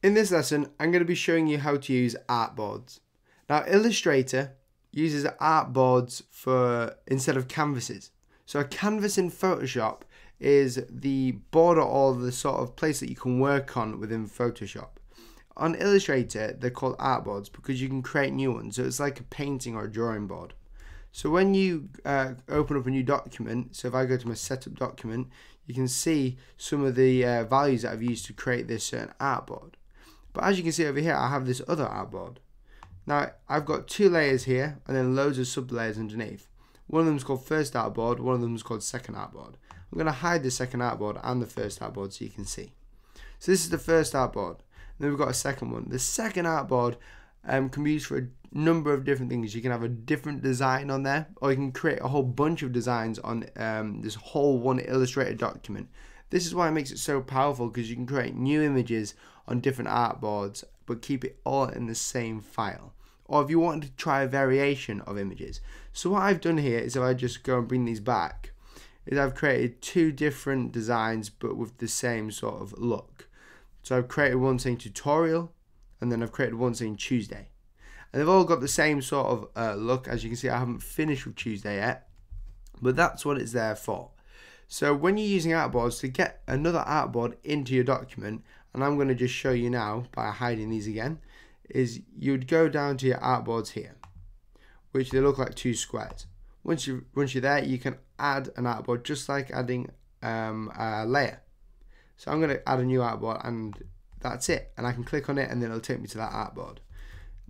In this lesson, I'm going to be showing you how to use artboards. Now, Illustrator uses artboards for instead of canvases. So a canvas in Photoshop is the border or the sort of place that you can work on within Photoshop. On Illustrator, they're called artboards because you can create new ones. So it's like a painting or a drawing board. So when you uh, open up a new document, so if I go to my setup document, you can see some of the uh, values that I've used to create this certain artboard. But as you can see over here, I have this other artboard. Now, I've got two layers here and then loads of sub layers underneath. One of them is called first artboard, one of them is called second artboard. I'm going to hide the second artboard and the first artboard so you can see. So this is the first artboard. Then we've got a second one. The second artboard um, can be used for a number of different things. You can have a different design on there, or you can create a whole bunch of designs on um, this whole one illustrated document. This is why it makes it so powerful because you can create new images on different artboards but keep it all in the same file. Or if you want to try a variation of images. So what I've done here is if I just go and bring these back, is I've created two different designs but with the same sort of look. So I've created one saying tutorial and then I've created one saying Tuesday. And they've all got the same sort of uh, look. As you can see, I haven't finished with Tuesday yet, but that's what it's there for. So when you're using artboards to get another artboard into your document, and I'm going to just show you now by hiding these again, is you'd go down to your artboards here, which they look like two squares. Once you once you're there, you can add an artboard just like adding um, a layer. So I'm going to add a new artboard and that's it. And I can click on it and then it'll take me to that artboard.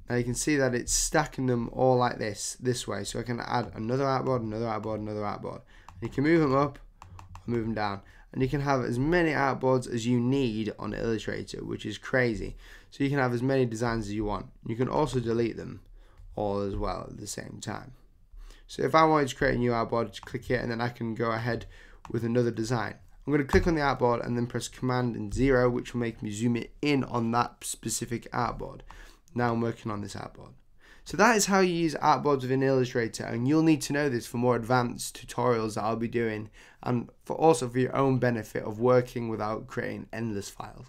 Now you can see that it's stacking them all like this, this way. So I can add another artboard, another artboard, another artboard. And you can move them up them down. And you can have as many artboards as you need on Illustrator, which is crazy. So you can have as many designs as you want. You can also delete them all as well at the same time. So if I wanted to create a new artboard, just click it and then I can go ahead with another design. I'm going to click on the artboard and then press Command and 0, which will make me zoom it in on that specific artboard. Now I'm working on this artboard. So that is how you use artboards within Illustrator and you'll need to know this for more advanced tutorials that I'll be doing and for also for your own benefit of working without creating endless files.